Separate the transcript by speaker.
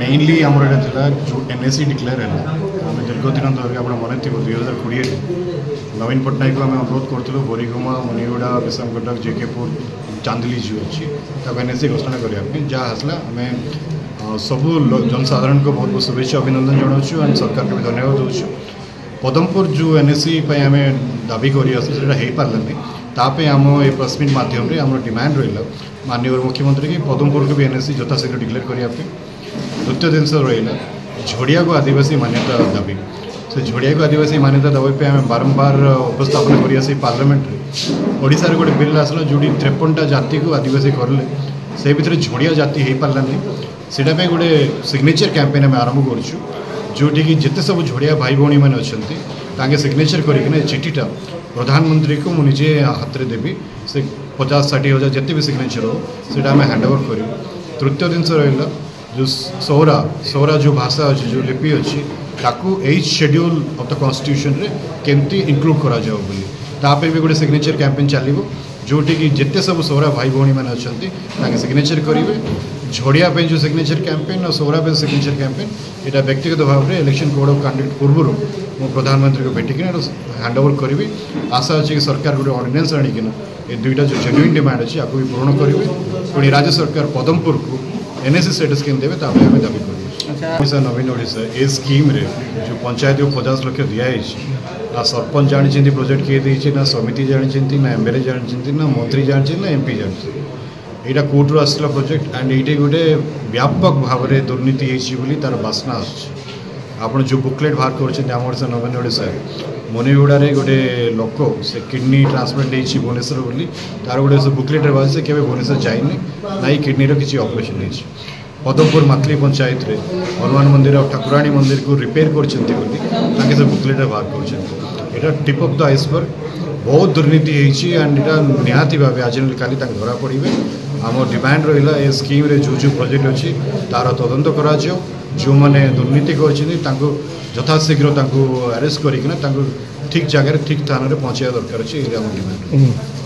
Speaker 1: mainly ಅಮರಾವತಿಲ ಜೂ N S C declare ಅಲ್ಲ ಆಮೇಲೆ ಜಲ್ಗೋದಿನಂತವರೆಗೆ ಆಮೇಲೆ ಮನೆತಿವು ದುই হাজার কোড়িয়ে নবীন পট্টনায়ককে আমি অনুরোধ করলু বরিগুমা মনিউডা বিশমকটক জেকেপুর চান্দলি জিও আছে তাকে এন এস সি ঘোষণা করা যা আসলা আমি সবু জনসাধারণ বহুত বহুত শুভেচ্ছা অভিনন্দন জনাওছু আর সরকারকে বি ধন্যবাদ দৌছু পদমপুর যে এন এস সি আমি দাবি করে আসু সেটা হয়ে পারলানি তাপে আম এই প্রেসমিট মাধ্যমে আমার ডিমান্ড রহল মাননীয় মুখ্যমন্ত্রী কি পদমপুরকে বি এন এস সি যথাশীঘ্র ডিক্লেয়ার করা સત્તર દિવસો રહેલા જોડિયાકો આદિવાસી માન્યતા દાબી સો જોડિયાકો આદિવાસી માન્યતા દાબી આમે બારંબાર ઉપસ્થાપન કરીઆસી પાર્લામેન્ટରେ ଓଡ଼ିଶାରେ ଗୋଟେ ବିଲ୍ ଆସିଲା ଯେଉଁଠି ତ୍ରେପନଟା ଜାତିକୁ ଆଦିବାସୀ କରିଲେ ସେଇ ଭିତରେ ଝୋଡ଼ିଆ ଜାତି ହେଇପାରିଲାନି ସେଇଟା ପାଇଁ ଗୋଟେ ସିଗ୍ନେଚର କ୍ୟାମ୍ପେନ୍ ଆମେ ଆରମ୍ଭ କରୁଛୁ ଯେଉଁଠିକି ଯେତେ ସବୁ ଝୋଡ଼ିଆ ଭାଇ ଭଉଣୀମାନେ ଅଛନ୍ତି ତାଙ୍କେ ସିଗ୍ନେଚର କରିକିନା ଚିଠିଟା ପ୍ରଧାନମନ୍ତ୍ରୀକୁ ମୁଁ ନିଜେ ହାତରେ ଦେବି ସେ ପଚାଶ ଷାଠିଏ ହଜାର ଯେତେ ବି ସିଗ୍ନେଚର ହଉ ସେଇଟା ଆମେ ହ୍ୟାଣ୍ଡଓଭର୍ କରିବୁ ତୃତୀୟ ଜିନିଷ ରହିଲା जो सोहरा सोहरा जो भाषा अच्छे जो लिपि अच्छी ताकू एई शेड्यूल ऑफ द कॉन्स्टिट्यूशन रे केमती इंक्लूड करा जाओ बोली तापे भी गोटे सिग्नेचर कैंपेन चलिबो जोटी कि जेते सब सोहरा भाई भौणी मैंने अच्छे ताके सिग्नेचर करेंगे झड़िया जो सिग्नेचर कैंपेन और सोहरा सिग्नेचर कैंपेन यहाँ व्यक्तिगत भाव में इलेक्शन कोड अफ कंडक्ट पूर्व मु प्रधानमंत्री को भेटिकिना हैंड ओवर करी आशा अच्छे कि सरकार गोटे अर्डनान्स आणिकिना ए दुईटा जो जेन्युन डिमांड अच्छी आपको भी पूरण करेंगे पुणी राज्य सरकार पदमपुर को એનએસસી સ્ટેટસ સ્કીમ દેવે તો આપણે અમે દાબી કરીએ ઓડિશા નવીન ଓଡ଼ିଶା ଏ ସ୍କିମ୍ରେ ଯେଉଁ ପଞ୍ଚାୟତ ପଚାଶ ଲକ୍ଷ ଦିଆହେଇଛି ନା ସରପଞ୍ଚ ଜାଣିଛନ୍ତି ପ୍ରୋଜେକ୍ଟ କିଏ ଦେଇଛି ନା ସମିତି ଜାଣିଛନ୍ତି ନା ଏମ୍ ଏଲ୍ ଏ ଜାଣିଛନ୍ତି ନା ମନ୍ତ୍ରୀ ଜାଣିଛନ୍ତି ନା ଏମ୍ପି ଜାଣିଛନ୍ତି ଏଇଟା କୋର୍ଟରୁ ଆସିଥିଲା ପ୍ରୋଜେକ୍ଟ ଆଣ୍ଡ ଏଇଠି ଗୋଟେ ବ୍ୟାପକ ଭାବରେ ଦୁର୍ନୀତି ହେଇଛି ବୋଲି ତାର ବାସ୍ନା ଆସୁଛି ଆପଣ ଯେଉଁ ବୁକଲେଟ୍ ବାହାର କରୁଛନ୍ତି ଆମ ଓଡ଼ିଶା ନବୀନ ଓଡ଼ିଶା মনিগুড়ারে গোটে লোক সে কিডনি ট্রান্সপ্লান্ট হয়েছে ভুবনেশ্বর বলে তার গোটে সে বুকলেট বাজি সে কেবে ভুবনেশ্বর যাইনি না এই কিডনির কিছু অপরেশন হয়েছে পদমপুর মাতলি পঞ্চায়েত হনুমান মন্দির আর ঠাকুরাণী মন্দির রিপেয়ার করছেন বলে তাকে সে বুকলেট বাহার করছেন এটা টিপ অফ দ আইসবর্গ ବହୁତ ଦୁର୍ନୀତି ହେଇଛି ଆଣ୍ଡ ଏଇଟା ନିହାତି ଭାବେ ଆଜି ନହେଲେ କାଲି ତାଙ୍କୁ ଧରା ପଡ଼ିବେ ଆମ ଡିମାଣ୍ଡ ରହିଲା ଏ ସ୍କିମ୍ରେ ଯେଉଁ ଯେଉଁ ପ୍ରୋଜେକ୍ଟ ଅଛି ତାର ତଦନ୍ତ କରାଯିବ ଯେଉଁମାନେ ଦୁର୍ନୀତି କରିଛନ୍ତି ତାଙ୍କୁ ଯଥାଶୀଘ୍ର ତାଙ୍କୁ ଆରେଷ୍ଟ କରିକିନା ତାଙ୍କୁ ଠିକ୍ ଜାଗାରେ ଠିକ୍ ସ୍ଥାନରେ ପହଞ୍ଚାଇବା ଦରକାର ଅଛି ଏଇଟା ଆମ ଡିମାଣ୍ଡ